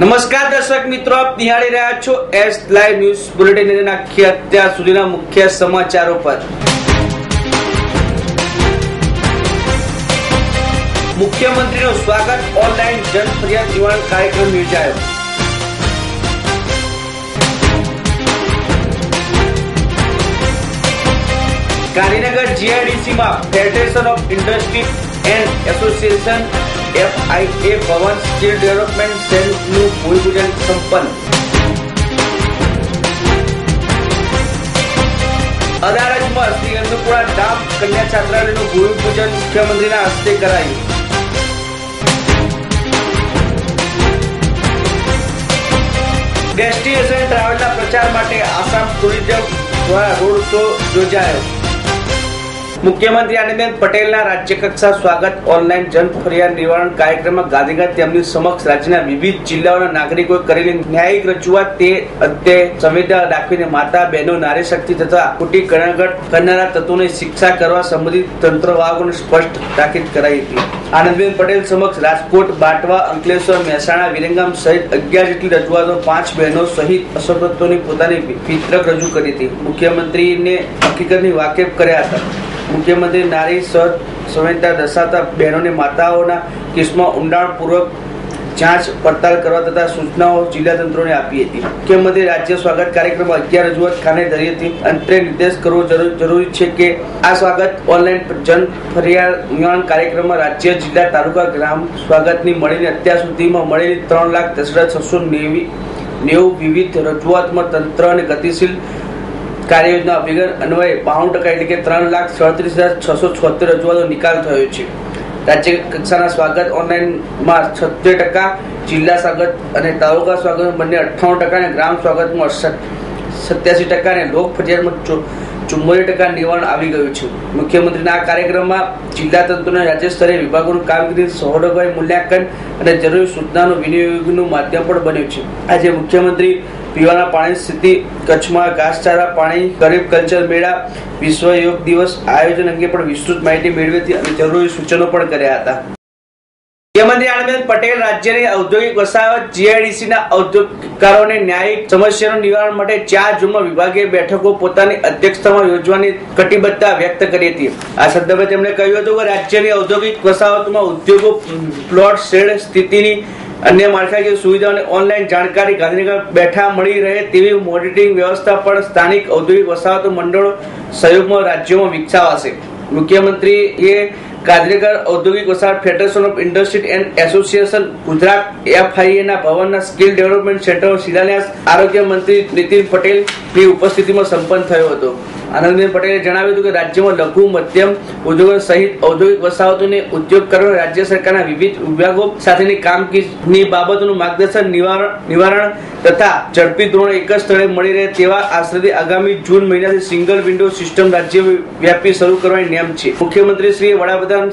નમસ્કાર દર્શક મિત્રો, આપ નિહાળી રહ્યા છો એસ લાઈવ ન્યૂઝ બુલેટિન અત્યાર સુધીના મુખ્ય સમાચારો પર. મુખ્યમંત્રીનું સ્વાગત ઓનલાઈન જન ફરિયાદ નિવારણ કાર્યક્રમ યોજાયો. Gandhinagar જીઆઈડીસીમાં Federation of Industry and Association FIA પવન સ્કિલ ડેવલપમેન્ટ સેલનું ભૂમિપૂજન સંપન્ન અદાલતમાં શ્રી અન્નપુરા ધામ કન્યા છાત્રાલયનું ભૂમિપૂજન મુખ્યમંત્રીના હસ્તે કરાયું. ડેસ્ટિનેશન ટ્રાવેલના પ્રચાર માટે આસામ ટુરિઝમ દ્વારા રોડ શો યોજાયો. મુખ્યમંત્રી આનંદબેન પટેલના રાજ્યકક્ષા સ્વાગત ઓનલાઈન જન ફરિયાદ નિવારણ કાર્યક્રમમાં ગાંધીનગર તેમની સમક્ષ રાજ્યના વિવિધ જિલ્લાઓના નાગરિકોએ કરેલી ન્યાયિક રજૂઆત તે અંતે સંવેદના રાખીને માતા, બહેનો, નારી શક્તિ તથા ખોટી કણાગટ કરનારા તત્વોને શિક્ષા કરવા સંબંધિત તંત્રવાહકોને સ્પષ્ટ તાકીદ કરાઈ હતી. આનંદબેન પટેલ સમક્ષ રાજકોટ, બાટવા, અંકલેશ્વર, મહેસાણા, વિરંગામ સહિત અગિયાર જેટલી રજૂઆતો પાંચ બહેનો સહિત અસરગ્રસ્તોની પોતાની વિતરક રજૂ કરી હતી. મુખ્યમંત્રીને હકીકતની વાકેફ કર્યા હતા. મુખ્યમંત્રી નારી સંવેદના દર્શાવતા બહેનોની માતાઓના કેસમાં ઊંડાણપૂર્વક જાંચ પડતાલ કરવા તથા સૂચનાઓ જિલ્લા તંત્રોને આપી હતી. મુખ્યમંત્રી રાજ્ય સ્વાગત કાર્યક્રમમાં અગિયાર રજૂઆત ખાને ધરી હતી. અંતરે નિર્દેશ કરવો જરૂરી છે કે આ સ્વાગત ઓનલાઈન જન ફરિયાદ કાર્યક્રમમાં રાજ્ય, જિલ્લા, તાલુકા, ગ્રામ સ્વાગતની મળીને અત્યાર સુધીમાં મળેલી ત્રણ લાખ દસ હજાર છસો નેવી, નેવું વિવિધ રજૂઆતમાં તંત્ર અને ગતિશીલ કાર્યયોજના અભિગમ અન્વયે બાણું ટકા એટલે કે ત્રણ લાખ સડત્રીસ હજાર છસો છોતેર રજૂઆતો નિકાલ થયો છે. રાજ્ય કક્ષાના સ્વાગત ઓનલાઈનમાં છોતેર ટકા, જિલ્લા સ્વાગત અને તાલુકા સ્વાગત બંને અઠ્ઠાણું ટકા અને ગ્રામ સ્વાગતમાં સત્યાસી ટકા અને લોક ફરિયાદમાં ચુમ્મોતેર ટકા નિવારણ આવી ગયું છે. મુખ્યમંત્રીના આ કાર્યક્રમમાં જિલ્લા તંત્રના રાજ્ય સ્તરે વિભાગોનું કામગીરી સહોળભાઈ મૂલ્યાંકન અને જરૂરી સૂચનાનું વિનિયોગનું માધ્યમ પણ બન્યું છે. આજે મુખ્યમંત્રી પીવાના પાણી સ્થિતિ, કચ્છમાં ઘાસચારા, પાણી, ગરીબ કલ્ચર મેળા, વિશ્વ યોગ દિવસ આયોજન અંગે પણ વિસ્તૃત માહિતી મેળવી હતી અને જરૂરી સૂચનો પણ કર્યા હતા. મુખ્યમંત્રી આનંદબેન પટેલ રાજ્યની ઔદ્યોગિક વસાહત જીઆઈડીસીના ઔદ્યોગિકકારોને ન્યાયિક સમસ્યાનું નિવારણ માટે ચાર જૂનમાં વિભાગીય બેઠકો પોતાની અધ્યક્ષતામાં યોજવાની કટિબદ્ધતા વ્યક્ત કરી હતી. આ સંદર્ભે તેમણે કહ્યું હતું કે રાજ્યની ઔદ્યોગિક વસાહતમાં ઉદ્યોગો, પ્લોટ, શેડ સ્થિતિની અન્ય માળખાકીય સુવિધાઓને ઓનલાઈન જાણકારી ગાંધીનગર બેઠા મળી રહે તેવી મોનિટરિંગ વ્યવસ્થા પણ સ્થાનિક ઔદ્યોગિક વસાહતો મંડળો સહયોગમાં રાજ્યોમાં વિકસાવાશે. મુખ્યમંત્રીએ ગાંધીનગર ઔદ્યોગિક વસાહત Federation of Industry and Association Gujarat એફઆઈએના ભવનના સ્કિલ ડેવલપમેન્ટ સેન્ટરનો શિલાન્યાસ આરોગ્ય મંત્રી નીતિન પટેલની ઉપસ્થિતિમાં સંપન્ન થયો હતો. આનંદબેન પટેલે જણાવ્યું હતું કે રાજ્યમાં લઘુ, મધ્યમ ઉદ્યોગો સહિત ઔદ્યોગિક વસાહતોને ઉદ્યોગ કરવા રાજ્ય સરકારના વિવિધ વિભાગો સાથેની કામગીરીની બાબતોનું માર્ગદર્શન નિવારણ તથા ઝડપી ધોરણે એક જ સ્થળે મળી રહે તેવા આશ્રયથી આગામી જૂન મહિનાથી સિંગલ વિન્ડો સિસ્ટમ રાજ્ય વ્યાપી શરૂ કરવાની નિયમ છે. મુખ્યમંત્રી શ્રી વડાપ્રધાન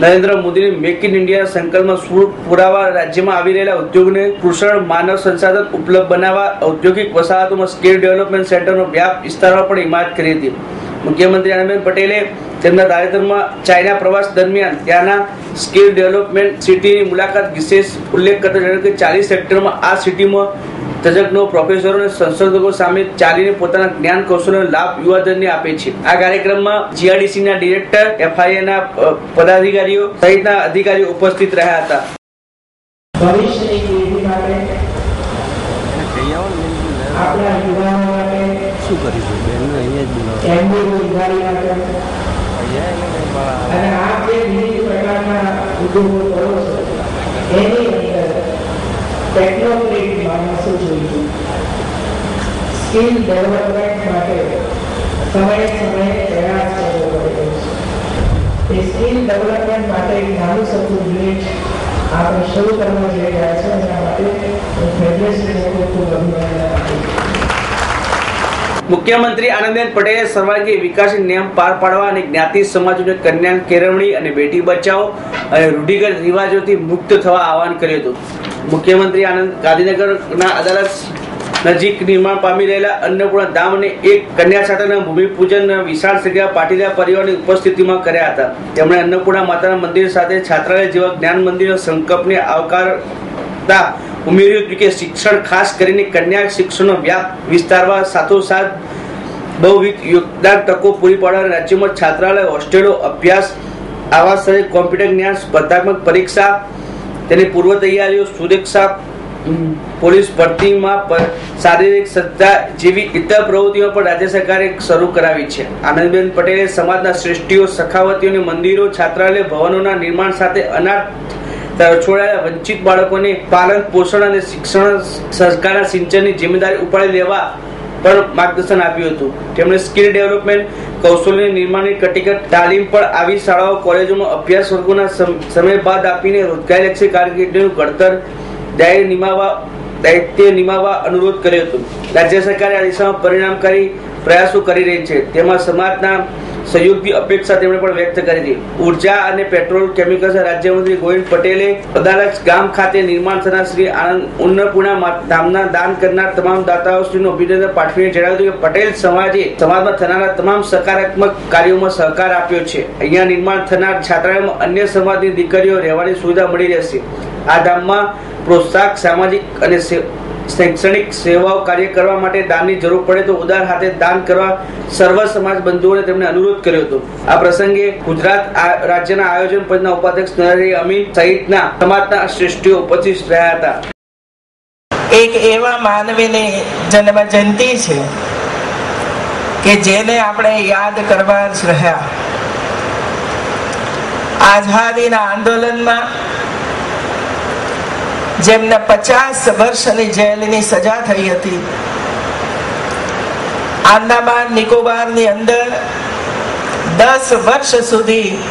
નરેન્દ્ર મોદીની મેક ઇન ઇન્ડિયા સંકલ્પમાં પુરાવા રાજ્યમાં આવી રહેલા ઉદ્યોગને કુશળ માનવ સંસાધન ઉપલબ્ધ બનાવવા ઔદ્યોગિક વસાહતોમાં સ્કિલ ડેવલપમેન્ટ સેન્ટરનો વ્યાપ વિસ્તારવા પણ હિમાયત કરી હતી. મુખ્યમંત્રી આનંદબેન પટેલે તેમના તાજેતરમાં ચાઇના પ્રવાસ દરમિયાન ત્યાંના સ્કિલ ડેવલપમેન્ટ સિટીની મુલાકાત વિશેષ ઉલ્લેખ કરતા જણાવ્યું કે ચાલીસ સેક્ટરમાં આ સિટીમાં તજજ્ઞો પ્રોફેસરો અને સંશોધકો સામે ચાલીને પોતાના જ્ઞાન કૌશલ્યનો લાભ યુવાધનને આપે છે. આ કાર્યક્રમમાં જીઆરડીસીના ડિરેક્ટર એફઆઈએના પદાધિકારીઓ સહિતના અધિકારીઓ ઉપસ્થિત રહ્યા હતા. ભવિષ્યની પેઢી માટે આપણા યુવાનો માટે શું કરીશું? બેન અહીંયા જ એમની રોજગારી માટે. અને આપ જે વિવિધ પ્રકારના ઉદ્યોગો કરો છો. એની અંદર ટેકનોક્રેટ માણસો જોઈએ. સ્કિલ ડેવલપમેન્ટ માટે સમયે સમયે પ્રયાસ કરવો પડે છે. એ સ્કિલ ડેવલપમેન્ટ માટે એક નાનું સપનું આપણે શરૂ કરવા જઈ રહ્યા છે એના માટે હું ફેડરેશનને ખૂબ અભિનંદન આપું મુખ્યમંત્રી આનંદબેન પટેલે સર્વાંગી વિકાસની નિયમ પાર પાડવા અને જ્ઞાતિ સમાજોને કન્યા કેળવણી અને બેટી બચાવો અને રૂઢિગત રિવાજોથી મુક્ત થવા આહવાન કર્યું હતું. મુખ્યમંત્રી આનંદ ગાંધીનગરના અદાલત નજીક નિર્માણ પામી રહેલા અન્નપૂર્ણા ધામ અને એક કન્યા સાથેના ભૂમિપૂજન વિશાળ સંખ્યા પાટીદાર પરિવારની ઉપસ્થિતિમાં કર્યા હતા. તેમણે અન્નપૂર્ણા માતાના મંદિર સાથે છાત્રાલય જેવા જ્ઞાન મંદિરના સંકલ્પને આવકારતા ઉમેર્યું હતું કે શિક્ષણ ખાસ કરીને કન્યા શિક્ષણનો વ્યાપ વિસ્તારવા સાથોસાથ બહુવિધ યોગદાન તકો પૂરી પાડવા રાજ્યમાં છાત્રાલય, હોસ્ટેલો, અભ્યાસ, આવાસ કોમ્પ્યુટર જ્ઞાન સ્પર્ધાત્મક પરીક્ષા તેની પૂર્વ તૈયારીઓ સુરક્ષા પોલીસ ભરતીમાં શારીરિક સત્તા જેવી ઇતર પ્રવૃત્તિઓ પણ રાજ્ય સરકારે શરૂ કરાવી છે. આનંદબેન પટેલે સમાજના શ્રેષ્ઠીઓ સખાવતીઓને મંદિરો, છાત્રાલય, ભવનોના નિર્માણ સાથે અનાથ છોડાયેલા વંચિત બાળકોને પાલન, પોષણ અને શિક્ષણ સરકારના સિંચનની જિમ્મેદારી ઉપાડી લેવા પણ માર્ગદર્શન આપ્યું હતું. તેમણે સ્કિલ ડેવલપમેન્ટ કૌશલ્ય નિર્માણની કટિકટ તાલીમ પણ આવી શાળાઓ કોલેજોમાં અભ્યાસ વર્ગોના સમય બાદ આપીને રોજગારલક્ષી કારકિર્દીનું ઘડતર દાયર નિમાવા દાયિત્વ નિમાવવા અનુરોધ કર્યો હતો. રાજ્ય સરકારે આ દિશામાં પરિણામકારી પ્રયાસો કરી રહી છે. તેમાં સમાજના સહયોગની અપેક્ષા તેમણે પણ વ્યક્ત કરી હતી. ઊર્જા અને પેટ્રોલ કેમિકલ્સ રાજ્યમંત્રી ગોવિંદ પટેલે અદાલત ગામ ખાતે નિર્માણ થનાર શ્રી આનંદ ઉન્નપૂર્ણા ધામના દાન કરનાર તમામ દાતાઓ શ્રીનું અભિનંદન પાઠવીને જણાવ્યું કે પટેલ સમાજે, સમાજમાં થનારા તમામ સકારાત્મક કાર્યોમાં સહકાર આપ્યો છે. અહીંયા નિર્માણ થનાર છાત્રાલયમાં અન્ય સમાજની દીકરીઓ રહેવાની સુવિધા મળી રહેશે. આ ધામમાં પ્રોત્સાહક, સામાજિક અને શૈક્ષણિક સેવાઓ કાર્ય કરવા માટે દાનની જરૂર પડે તો ઉદાર હાથે દાન કરવા સર્વ સમાજ બંધુઓને તેમણે અનુરોધ કર્યો હતો. આ પ્રસંગે ગુજરાત રાજ્યના આયોજન પંચના ઉપાધ્યક્ષ નરહરી અમીન સહિતના સમાજના શ્રેષ્ઠીઓ ઉપસ્થિત રહ્યા હતા. એક એવા માનવીની જન્મ જયંતિ છે કે જેને આપણે યાદ કરવા રહ્યા. આઝાદીના આંદોલનમાં જેમને પચાસ વર્ષની જેલની સજા થઈ હતી. આંદામાન નિકોબારની અંદર દસ વર્ષ સુધી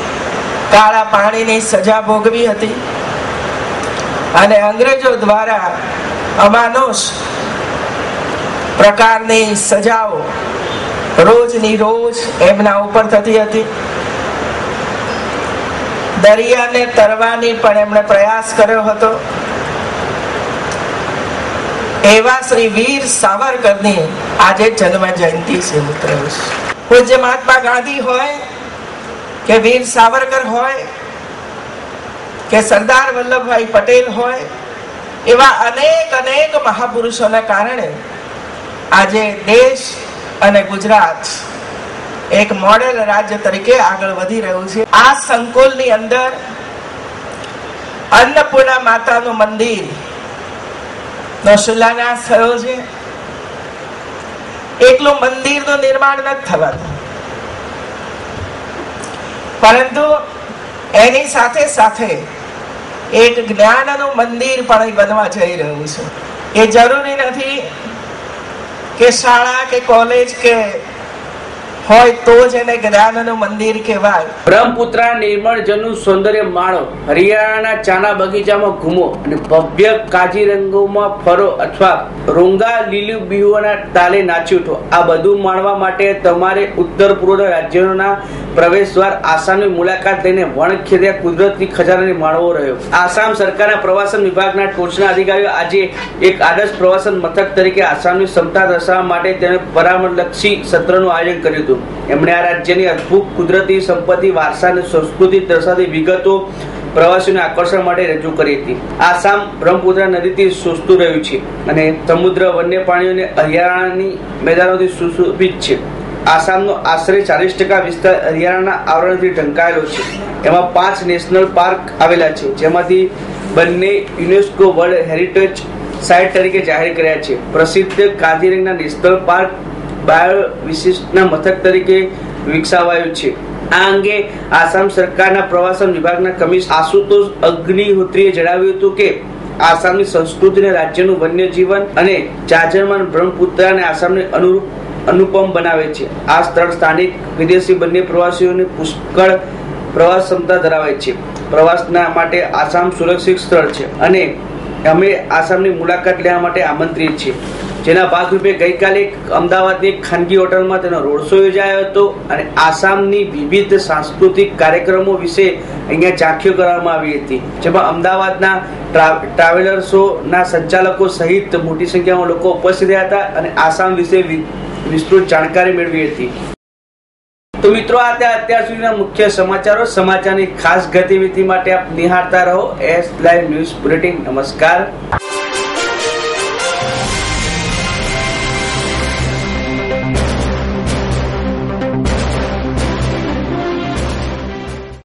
કાળા પાણીની સજા ભોગવી હતી. અને અંગ્રેજો દ્વારા અમાનુષ પ્રકારની સજાઓ રોજની રોજ એમના ઉપર થતી હતી. દરિયાને તરવાની પણ એમણે પ્રયાસ કર્યો હતો. એવા શ્રી વીર સાવરકરની આજે જન્મ જયંતિ છે મિત્ર પૂજ્ય મહાત્મા ગાંધી હોય, કે વીર સાવરકર હોય, કે સરદાર વલ્લભભાઈ પટેલ હોય, એવા અનેક અનેક મહાપુરુષોના કારણે આજે દેશ અને ગુજરાત એક મોડેલ રાજ્ય તરીકે આગળ વધી રહ્યું છે. આ સંકુલની અંદર અન્નપૂર્ણા માતાનું મંદિર પરંતુ એની સાથે સાથે એક જ્ઞાનનું મંદિર પણ બનવા જઈ રહ્યું છે. એ જરૂરી નથી કે શાળા કે કોલેજ કે હોય તો જ એને જ્ઞાનનું મંદિર કહેવાય. બ્રહ્મપુત્રા નિર્મળ જનનું સૌંદર્ય માણો, હરિયાણાના ચાના બગીચામાં ઘૂમો અને ભવ્ય કાજીરંગોમાં ફરો અથવા રોંગા લીલું બીહોના તાલે નાચી ઉઠો. આ બધું માણવા માટે તમારે ઉત્તર પૂર્વ રાજ્યોના પ્રવેશ દ્વાર આસામની મુલાકાત લઈને વણખેર્યા કુદરતી ખજાનાને માણવો રહ્યો. આસામ સરકારના પ્રવાસન વિભાગના ટોચના અધિકારીઓ આજે એક આદર્શ પ્રવાસન મથક તરીકે આસામની ક્ષમતા દર્શાવવા માટે તેને પરામર્શલક્ષી સત્રનું આયોજન કર્યું હતું. એમણે આ રાજ્યની અદ્ભુત કુદરતી સંપત્તિ, વારસા અને સંસ્કૃતિ દર્શાવતી વિગતો પ્રવાસીઓને આકર્ષણ માટે રજૂ કરી હતી. આસામ બ્રહ્મપુત્રા નદીથી સુસ્તું રહ્યું છે અને સમુદ્ર વન્ય પ્રાણીઓને હરિયાણાની મેદાનોથી સુશોભિત છે. આસામનો આશરે ચાલીસ ટકા વિસ્તાર હરિયાણાના આવરણથી ઢંકાયેલો છે. એમાં પાંચ નેશનલ પાર્ક આવેલા છે, જેમાંથી બંને યુનેસ્કો વર્લ્ડ હેરિટેજ સાઇટ તરીકે જાહેર કર્યા છે. પ્રસિદ્ધ કાઝીરંગના નેશનલ પાર્ક બાયો વિશિષ્ટના મથક તરીકે વિકસાવાયું છે. આ અંગે આસામ સરકારના પ્રવાસન વિભાગના કમિશનર આશુતોષ અગ્નિહોત્રીએ જણાવ્યું હતું કે, આસામની સંસ્કૃતિને રાજ્યનું વન્ય જીવન અને જાજરમાન બ્રહ્મપુત્રાને આસામને અનુરૂપ અનુપમ બનાવે છે. આ સ્થળ સ્થાનિક વિદેશી બંને પ્રવાસીઓને પુષ્કળ પ્રવાસ ક્ષમતા ધરાવે છે. પ્રવાસના માટે આસામ સુરક્ષિત સ્થળ છે અને અમે આસામની મુલાકાત લેવા માટે આમંત્રિત છીએ. જેના ભાગરૂપે ગઈકાલે અમદાવાદની ખાનગી હોટલમાં તેનો રોડ શો યોજાયો હતો અને આસામની વિવિધ સાંસ્કૃતિક કાર્યક્રમો વિશે અહીંયા ઝાંખીઓ કરવામાં આવી હતી. જેમાં અમદાવાદના ટ્રા- ટ્રાવેલર્સોના સંચાલકો સહિત મોટી સંખ્યામાં લોકો ઉપસ્થિત રહ્યા હતા અને આસામ વિશે વિસ્તૃત જાણકારી મેળવી હતી. તો મિત્રો, આ હતા અત્યાર સુધીના મુખ્ય સમાચારો. સમાચારની ખાસ ગતિવિધિ માટે આપ નિહાળતા રહો. એસ લાઈવ ન્યૂઝ બુલેટિન નમસ્કાર.